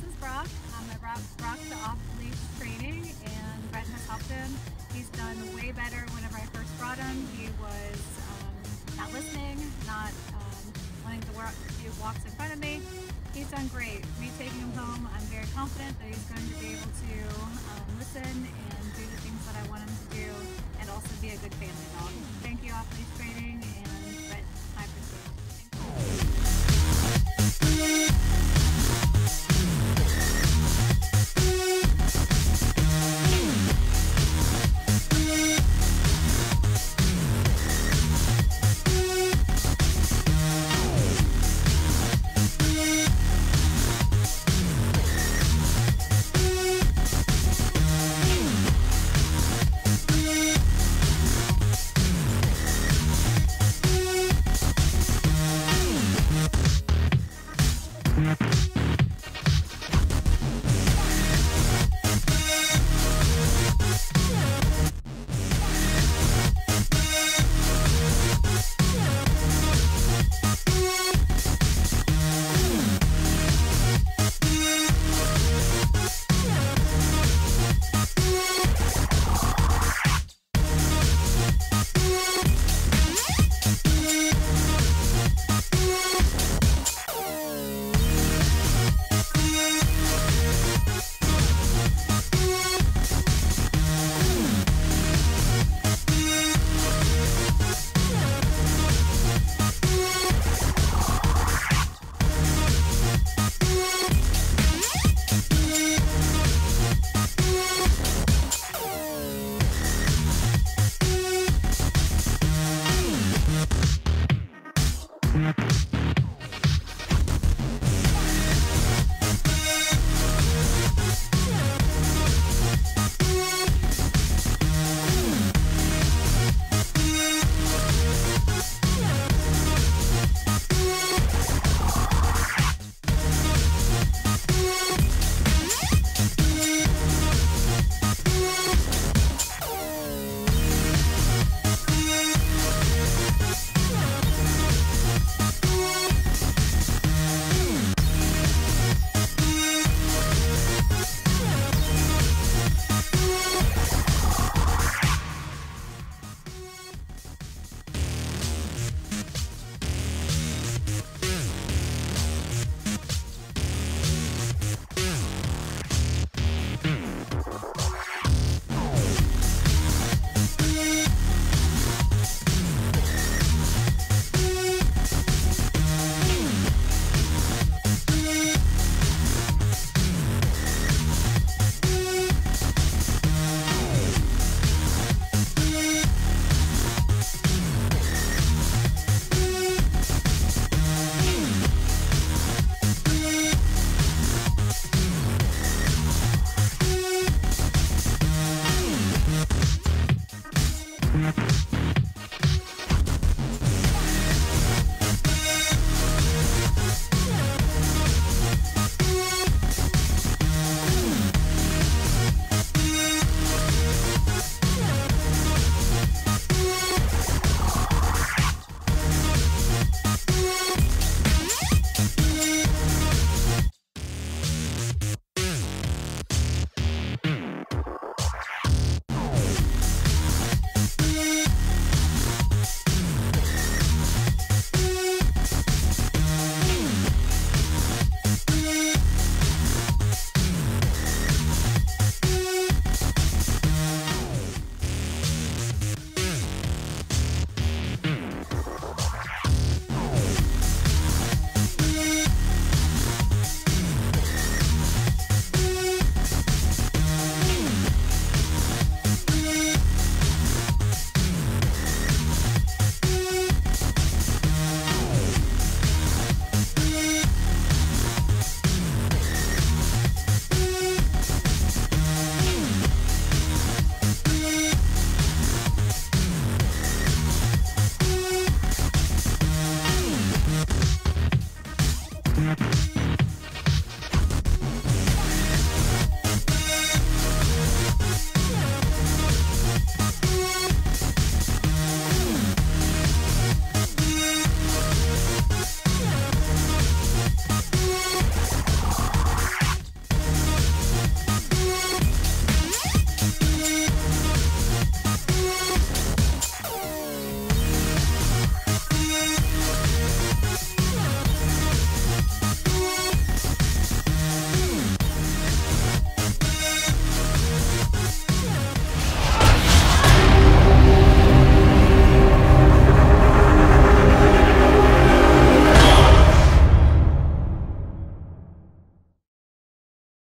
this is Brock. Um, I brought Brock to off-leash training and Brett has helped him. He's done way better whenever I first brought him. He was um, not listening, not um, wanting to work, do walks in front of me. He's done great. Me taking him home, I'm very confident that he's going to be able to um, listen and do the things that I want him to do and also be a good family dog. Thank you, off-leash training.